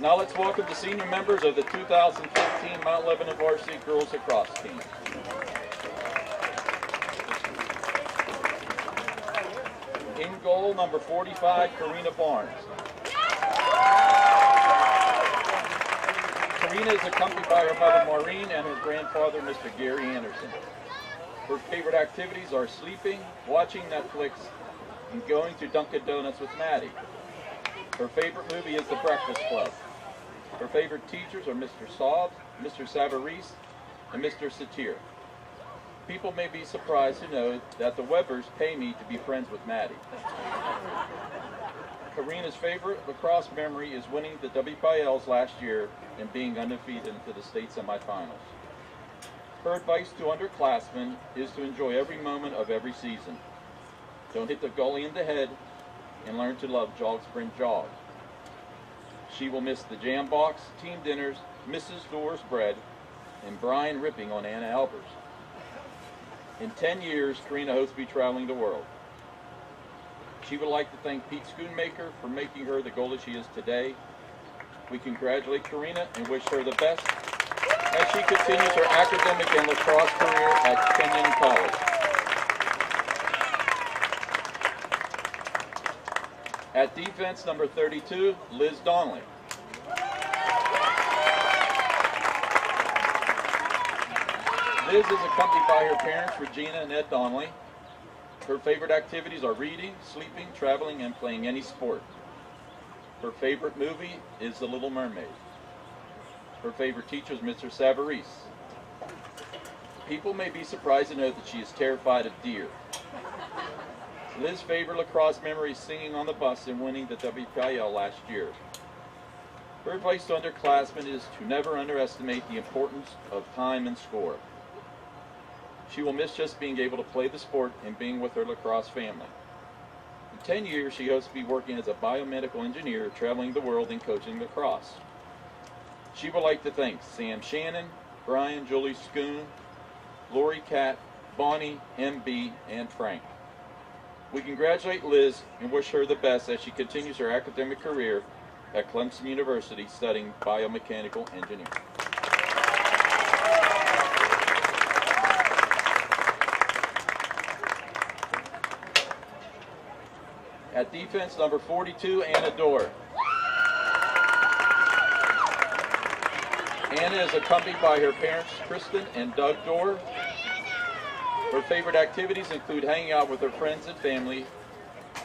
Now let's welcome the senior members of the 2015 Mount Lebanon Varsity Girls Lacrosse Team. In goal, number 45, Karina Barnes. Karina is accompanied by her mother Maureen and her grandfather Mr. Gary Anderson. Her favorite activities are sleeping, watching Netflix, and going to Dunkin' Donuts with Maddie. Her favorite movie is The Breakfast Club. Her favorite teachers are Mr. Saab, Mr. Savarese, and Mr. Satir. People may be surprised to know that the Webbers pay me to be friends with Maddie. Karina's favorite lacrosse memory is winning the WPIALs last year and being undefeated into the state semifinals. Her advice to underclassmen is to enjoy every moment of every season. Don't hit the goalie in the head and learn to love Jog Sprint Jog. She will miss the jam box, team dinners, Mrs. Dorr's bread, and Brian ripping on Anna Albers. In 10 years, Karina hopes to be traveling the world. She would like to thank Pete Schoonmaker for making her the goalie she is today. We congratulate Karina and wish her the best as she continues her academic and lacrosse career at Kenyon College. At defense, number 32, Liz Donnelly. Liz is accompanied by her parents, Regina and Ed Donnelly. Her favorite activities are reading, sleeping, traveling, and playing any sport. Her favorite movie is The Little Mermaid. Her favorite teacher is Mr. Savarese. People may be surprised to know that she is terrified of deer. Liz's favorite lacrosse memory singing on the bus and winning the WPIAL last year. Her advice to underclassmen is to never underestimate the importance of time and score. She will miss just being able to play the sport and being with her lacrosse family. In 10 years, she hopes to be working as a biomedical engineer, traveling the world and coaching lacrosse. She would like to thank Sam Shannon, Brian, Julie Schoon, Lori Cat, Bonnie, MB, and Frank. We congratulate Liz and wish her the best as she continues her academic career at Clemson University studying biomechanical engineering. At defense, number 42, Anna Dorr. Anna is accompanied by her parents, Kristen and Doug Dorr. Her favorite activities include hanging out with her friends and family,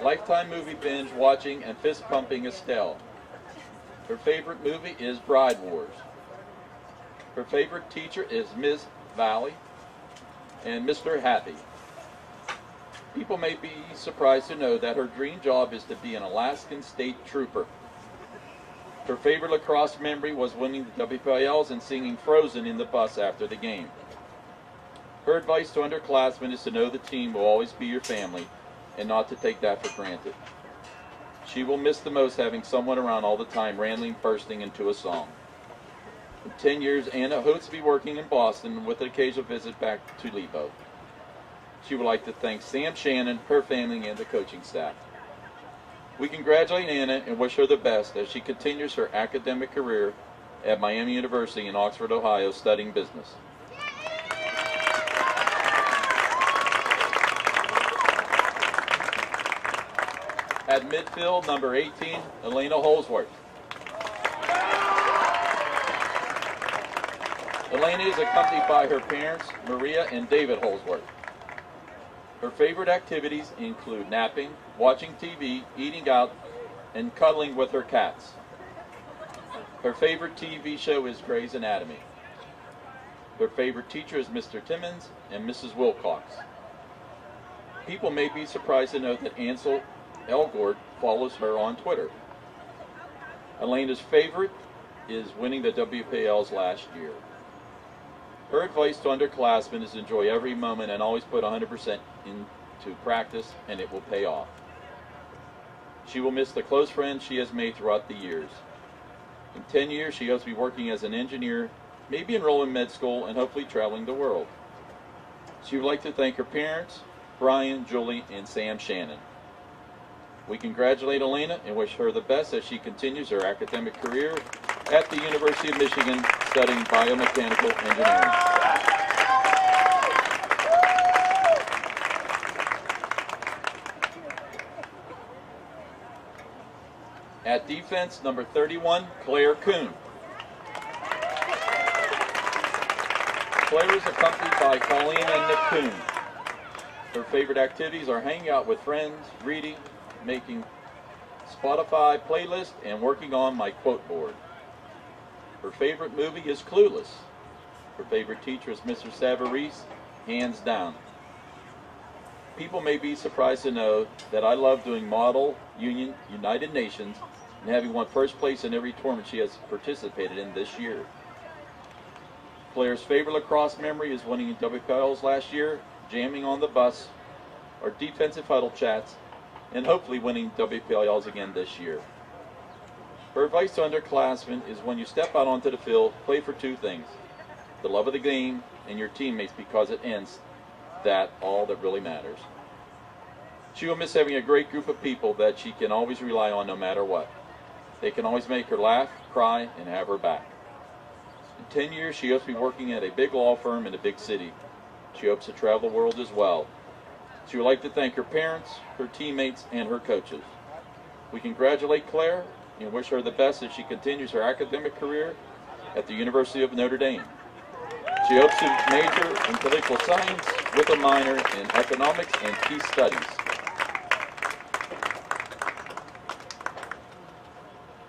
lifetime movie binge watching, and fist pumping Estelle. Her favorite movie is Bride Wars. Her favorite teacher is Ms. Valley and Mr. Happy. People may be surprised to know that her dream job is to be an Alaskan state trooper. Her favorite lacrosse memory was winning the WPIALs and singing Frozen in the bus after the game. Her advice to underclassmen is to know the team will always be your family and not to take that for granted. She will miss the most having someone around all the time rambling, bursting into a song. In 10 years, Anna hopes to be working in Boston with an occasional visit back to Lebo. She would like to thank Sam Shannon, her family, and the coaching staff. We congratulate Anna and wish her the best as she continues her academic career at Miami University in Oxford, Ohio, studying business. At midfield, number 18, Elena Holsworth. Elena is accompanied by her parents, Maria and David Holsworth. Her favorite activities include napping, watching TV, eating out, and cuddling with her cats. Her favorite TV show is Grey's Anatomy. Her favorite teacher is Mr. Timmons and Mrs. Wilcox. People may be surprised to know that Ansel Elgort follows her on Twitter. Elena's favorite is winning the WPIALs last year. Her advice to underclassmen is enjoy every moment and always put 100% into practice and it will pay off. She will miss the close friends she has made throughout the years. In 10 years, she hopes to be working as an engineer, maybe enroll in med school, and hopefully traveling the world. She would like to thank her parents, Brian, Julie, and Sam Shannon. We congratulate Elena and wish her the best as she continues her academic career at the University of Michigan studying biomechanical engineering. At defense, number 31, Claire Kuhn. Claire is accompanied by Colleen and Nick Kuhn. Her favorite activities are hanging out with friends, reading, making Spotify playlist, and working on my quote board. Her favorite movie is Clueless. Her favorite teacher is Mr. Savarese, hands down. People may be surprised to know that I love doing Model Union United Nations and having won first place in every tournament she has participated in this year. Claire's favorite lacrosse memory is winning WPIALs last year, jamming on the bus, our defensive huddle chats, and hopefully winning WPIALs again this year. Her advice to underclassmen is when you step out onto the field, play for two things the love of the game and your teammates because it ends that all that really matters. She will miss having a great group of people that she can always rely on no matter what. They can always make her laugh, cry, and have her back. In 10 years, she hopes to be working at a big law firm in a big city. She hopes to travel the world as well. She would like to thank her parents, her teammates, and her coaches. We congratulate Claire and wish her the best as she continues her academic career at the University of Notre Dame. She hopes to major in political science with a minor in economics and peace studies.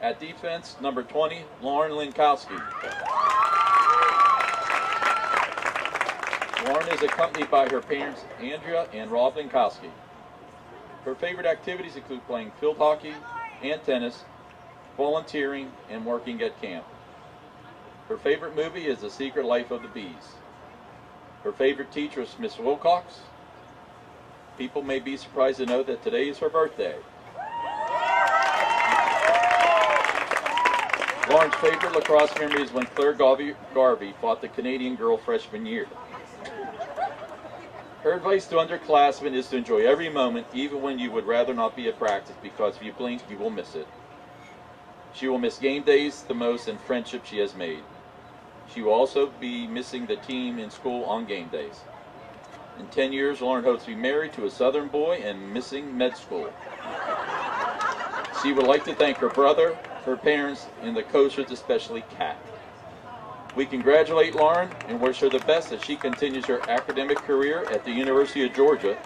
At defense, number 20, Lauren Linkowski. Lauren is accompanied by her parents, Andrea and Rob Linkowski. Her favorite activities include playing field hockey and tennis, volunteering, and working at camp. Her favorite movie is The Secret Life of the Bees. Her favorite teacher is Miss Wilcox. People may be surprised to know that today is her birthday. Lauren's favorite lacrosse memory is when Claire Garvey, Garvey fought the Canadian girl freshman year. Her advice to underclassmen is to enjoy every moment, even when you would rather not be at practice, because if you blink, you will miss it. She will miss game days the most and friendships she has made. She will also be missing the team in school on game days. In 10 years, Lauren hopes to be married to a Southern boy and missing med school. She would like to thank her brother, her parents, and the coaches, especially Kat. We congratulate Lauren and wish her the best as she continues her academic career at the University of Georgia,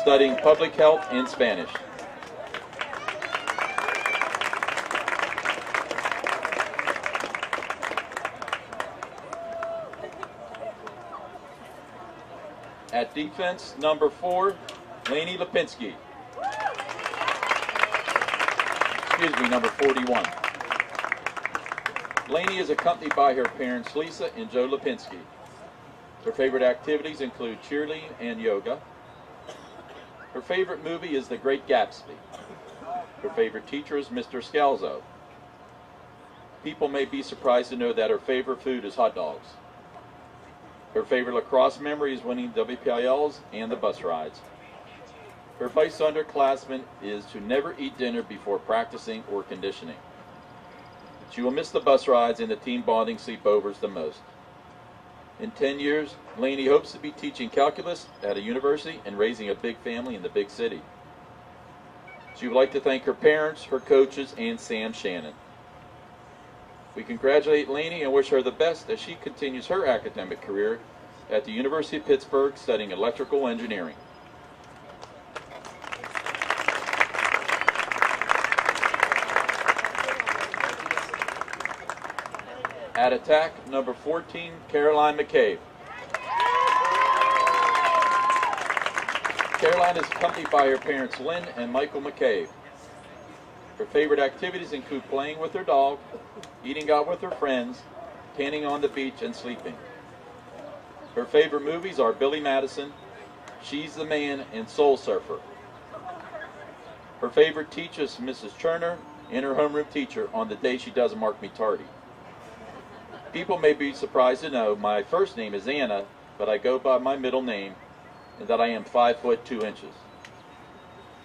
studying public health and Spanish. At defense, number four, Laney Lipinski. Excuse me, number 41. Laney is accompanied by her parents Lisa and Joe Lipinski. Her favorite activities include cheerleading and yoga. Her favorite movie is The Great Gatsby. Her favorite teacher is Mr. Scalzo. People may be surprised to know that her favorite food is hot dogs. Her favorite lacrosse memory is winning WPIALs and the bus rides. Her advice to underclassmen is to never eat dinner before practicing or conditioning. She will miss the bus rides and the team bonding sleepovers the most. In 10 years, Laney hopes to be teaching calculus at a university and raising a big family in the big city. She would like to thank her parents, her coaches, and Sam Shannon. We congratulate Laney and wish her the best as she continues her academic career at the University of Pittsburgh studying electrical engineering. At attack, number 14, Caroline McCabe. Caroline is accompanied by her parents Lynn and Michael McCabe. Her favorite activities include playing with her dog, eating out with her friends, tanning on the beach, and sleeping. Her favorite movies are Billy Madison, She's the Man, and Soul Surfer. Her favorite teacher is Mrs. Turner and her homeroom teacher on the day she doesn't mark me tardy. People may be surprised to know my first name is Anna, but I go by my middle name and that I am 5 foot 2 inches.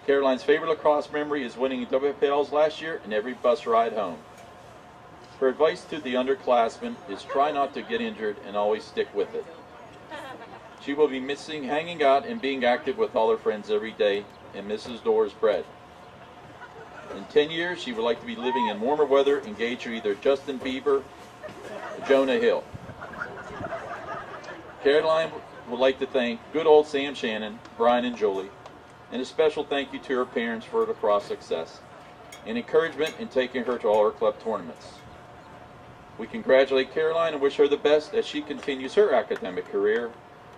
Caroline's favorite lacrosse memory is winning WPIALs last year and every bus ride home. Her advice to the underclassmen is try not to get injured and always stick with it. She will be missing hanging out and being active with all her friends every day and Mrs. Dorr's bread. In 10 years, she would like to be living in warmer weather, engaged to either Justin Bieber Jonah Hill. Caroline would like to thank good old Sam Shannon, Brian, and Julie, and a special thank you to her parents for her cross success and encouragement in taking her to all her club tournaments. We congratulate Caroline and wish her the best as she continues her academic career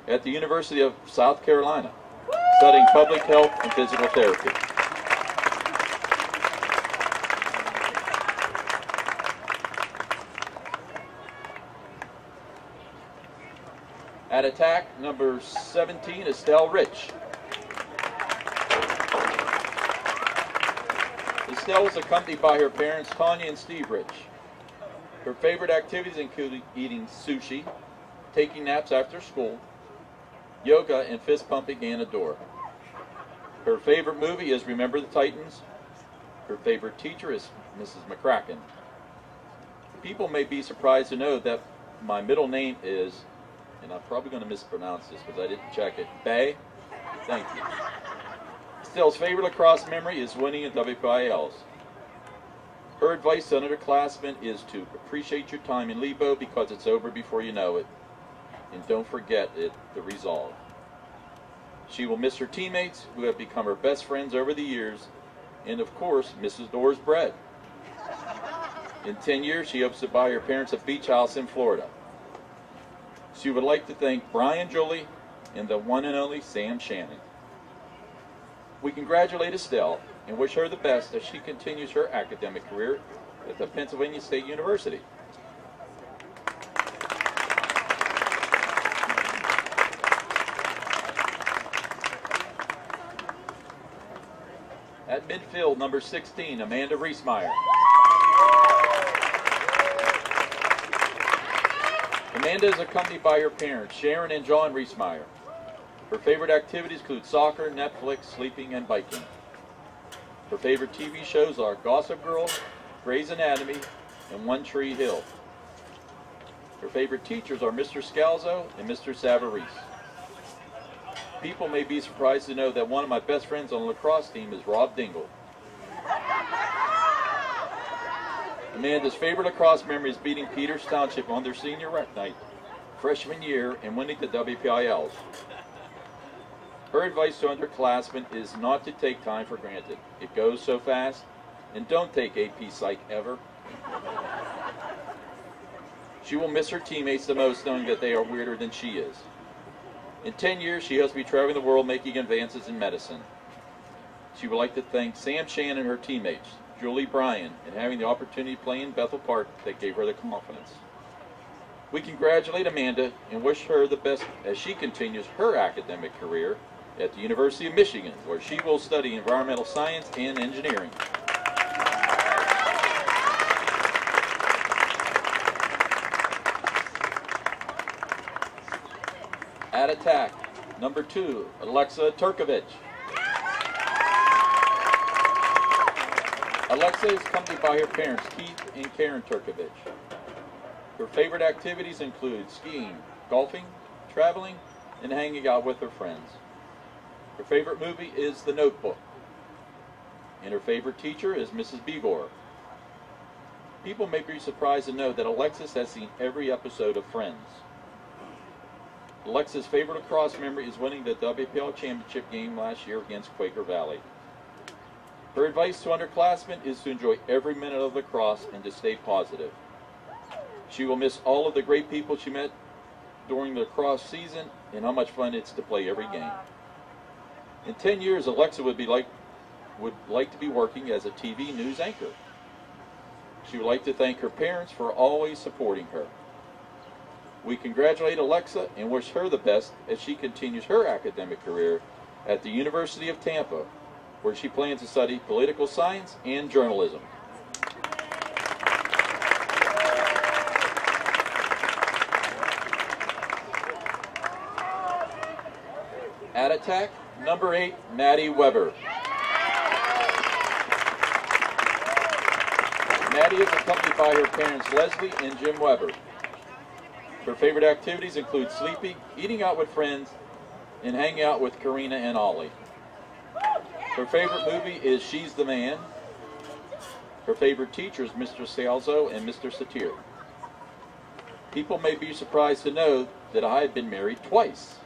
at the University of South Carolina, studying public health and physical therapy. At attack, number 17, Estelle Rich. Estelle was accompanied by her parents, Tanya and Steve Rich. Her favorite activities include eating sushi, taking naps after school, yoga, and fist pumping Anna Dorr. Her favorite movie is Remember the Titans. Her favorite teacher is Mrs. McCracken. People may be surprised to know that my middle name is and I'm probably going to mispronounce this because I didn't check it. Bay, thank you. Estelle's favorite lacrosse memory is winning at WPIALs. Her advice to underclassmen is to appreciate your time in Lebo because it's over before you know it. And don't forget it, the resolve. She will miss her teammates who have become her best friends over the years, and of course, Mrs. Dorr's bread. In 10 years, she hopes to buy her parents a beach house in Florida. She would like to thank Brian Julie and the one and only Sam Shannon. We congratulate Estelle and wish her the best as she continues her academic career at the Pennsylvania State University. At midfield, number 16, Amanda Reesmeyer. Amanda is accompanied by her parents, Sharon and John Reesmeyer. Her favorite activities include soccer, Netflix, sleeping, and biking. Her favorite TV shows are Gossip Girl, Grey's Anatomy, and One Tree Hill. Her favorite teachers are Mr. Scalzo and Mr. Savarese. People may be surprised to know that one of my best friends on the lacrosse team is Rob Dingle. Amanda's favorite lacrosse memory is beating Peters Township on their senior rec night, freshman year, and winning the WPIALs. Her advice to underclassmen is not to take time for granted. It goes so fast, and don't take AP Psych ever. She will miss her teammates the most knowing that they are weirder than she is. In 10 years, she hopes to be traveling the world making advances in medicine. She would like to thank Sam Shannon and her teammates, Julie Bryan, and having the opportunity to play in Bethel Park that gave her the confidence. We congratulate Amanda and wish her the best as she continues her academic career at the University of Michigan, where she will study environmental science and engineering. At attack, number two, Alexa Turkovich. Alexa is accompanied by her parents, Keith and Karen Turkovich. Her favorite activities include skiing, golfing, traveling, and hanging out with her friends. Her favorite movie is The Notebook. And her favorite teacher is Mrs. Bigor. People may be surprised to know that Alexis has seen every episode of Friends. Alexa's favorite lacrosse memory is winning the WPIAL championship game last year against Quaker Valley. Her advice to underclassmen is to enjoy every minute of lacrosse and to stay positive. She will miss all of the great people she met during the lacrosse season and how much fun it's to play every game. In 10 years, Alexa would be like would like to be working as a TV news anchor. She would like to thank her parents for always supporting her. We congratulate Alexa and wish her the best as she continues her academic career at the University of Tampa, where she plans to study political science and journalism. At attack, number eight, Maddie Weber. Maddie is accompanied by her parents Leslie and Jim Weber. Her favorite activities include sleeping, eating out with friends, and hanging out with Karina and Ollie. Her favorite movie is She's the Man. Her favorite teachers Mr. Salzo and Mr. Satir. People may be surprised to know that I have been married twice.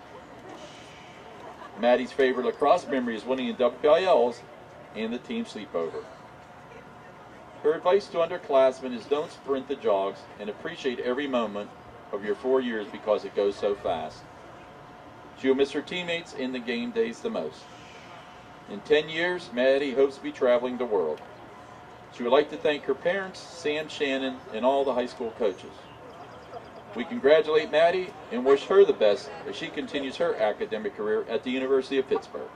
Maddie's favorite lacrosse memory is winning in WPIALs and the team sleepover. Her advice to underclassmen is don't sprint the jogs and appreciate every moment of your four years because it goes so fast. She will miss her teammates in the game days the most. In 10 years, Maddie hopes to be traveling the world. She would like to thank her parents, Sam Shannon, and all the high school coaches. We congratulate Maddie and wish her the best as she continues her academic career at the University of Pittsburgh.